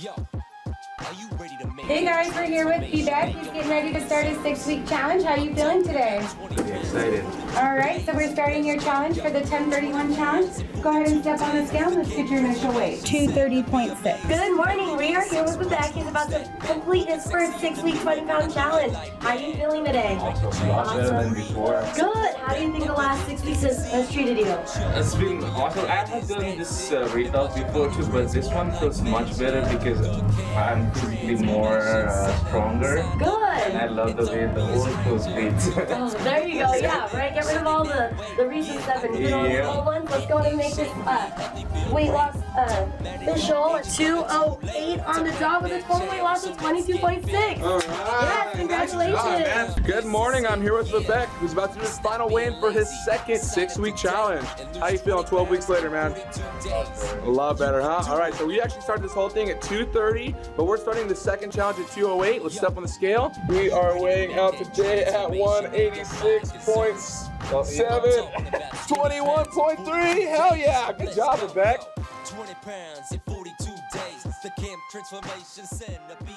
Yo. Hey guys, we're here with Bibek. He's getting ready to start his six-week challenge. How are you feeling today? Pretty excited. All right, so we're starting your challenge for the 1031 challenge. Go ahead and step on the scale. Let's get your initial weight. 230.6. Good morning. We are here with Bibek. He's about to complete his first six-week 20-pound challenge. How are you feeling today? A lot better than before. Good. How do you think the last six weeks has, has treated you? It's been awesome. I have done this uh, weight loss before too, but this one feels much better because I'm physically more uh, stronger. And I love the way the old feels great. Oh, there you go. Yeah, right. Get rid of all the, the recent stuff and put on the Yeah. old ones. Let's go and make this uh, weight loss uh, official. 208 on the dot with a total weight loss of 22.6. All right. Yes, congratulations. Nice job, man. Good morning. I'm here with Bibek, who's about to do his final weigh-in for his second six-week challenge. How you feeling 12 weeks later, man? A lot better, huh? All right, so we actually started this whole thing at 2:30, but we're starting the second challenge at 2:08. Let's step on the scale. We are weighing out today at 186.7, 21.3. Hell yeah! Good job, Bibek. 20 pounds in 42 days. The camp transformation center, be amazed.